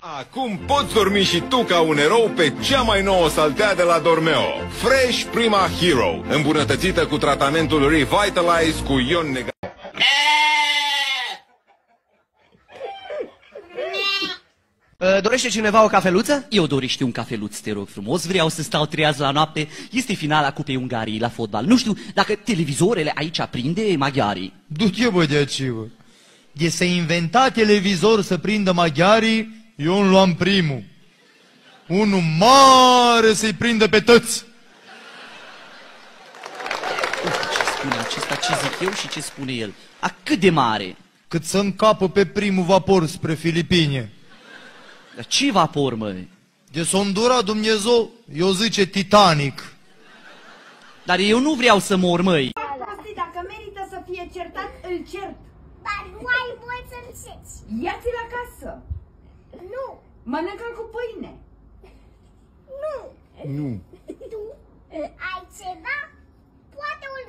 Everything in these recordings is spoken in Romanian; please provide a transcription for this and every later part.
Acum poți dormi și tu ca un erou pe cea mai nouă saltea de la Dormeo. Fresh Prima Hero, îmbunătățită cu tratamentul Revitalize cu ion negativ. Dorește cineva o cafeluță? Eu dorește un cafeluț, te rog frumos, vreau să stau treaz la noapte, este finala Cupei Ungariei la fotbal. Nu știu dacă televizorele aici prinde maghiarii. Du-te, bă, de aici, bă. De să inventa televizor să prindă maghiarii, eu îmi luam primul. Unul mare să-i prindă pe toți. Ce spune acesta, ce zic eu și ce spune el? A cât de mare? Cât să încapă pe primul vapor spre Filipine. Dar ce vapor, măi? De s-o îndura Dumnezeu, eu zice Titanic. Dar eu nu vreau să mor, măi. Prostii, dacă merită să fie certat, îl cert. Dar nu ai voie să înșeți. Ia-ți-l acasă. Nu, Mănâncă cu pâine. nu. Nu. Tu ai ceva? Poate un...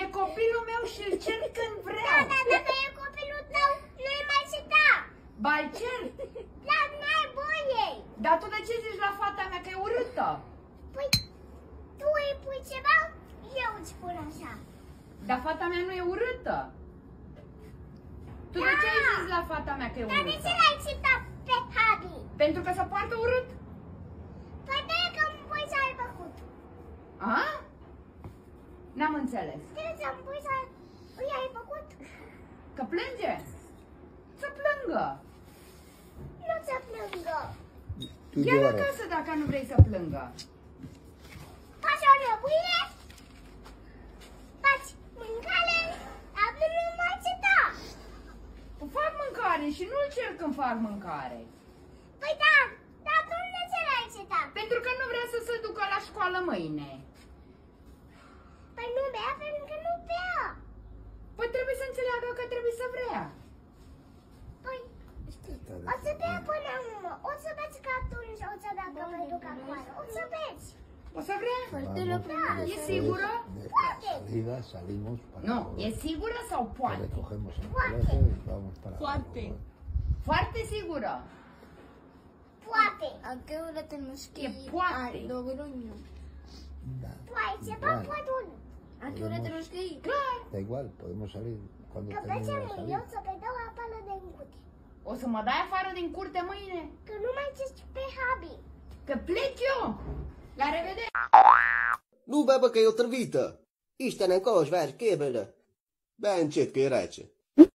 E copilul meu și îl cer când Da, vreau. da, dacă e copilul tău, nu e mai ceta. Ba-l cer. Dar n-ai voie. Dar tu de ce zici la fata mea că e urâtă? Păi, tu îi pui ceva, eu îți spun așa. Dar fata mea nu e urâtă. Tu de ce ai zis la fata mea că e Dar de ce urâtă? l-ai citat pe Habi? Pentru că se poartă urât? Păi de că îmi pui să ai făcut. A? N-am înțeles. Trebuie să-mi pui să îi ai făcut. Că plânge? Să plângă. Nu să plângă. Ia acasă dacă nu vrei să plângă. Faci o răbuie, faci mâncare, dar nu mai ceta. Fac mâncare și nu-l cer când fac mâncare. Păi da, dar tu de ce l-ai citat? Pentru că nu vrea să se ducă la școală mâine. Păi nu bea pentru că nu bea. Păi trebuie să înțeleagă că trebuie să vrea. Păi, o să bea până la urmă. O să beți că atunci o să bea că mă duc afară. O să beți. O să vrea? Da, E sigură? poate. salida salimos para Nu, comer. e sigură sau poate? recogemos el Fuerte. teléfono y vamos para Fuerte. Foarte sigură. Poate. ¿A qué hora tenemos que Que ir puate. a Logroño? Da, Tu ai ceva, Igual. poate unul. ¿A qué hora tenemos que ir? Clar. da igual, podemos salir cuando Că pe termine ce la mâine salida. o să te dau apală de încute. O să mă dai afară din curte mâine? Că nu mai zici pe Habi. Că plec eu. La revedere. Nu, bă, bă, că e o trăvită. Istenem, Kozsvár, képzeld el. Bencsét, kérajtse.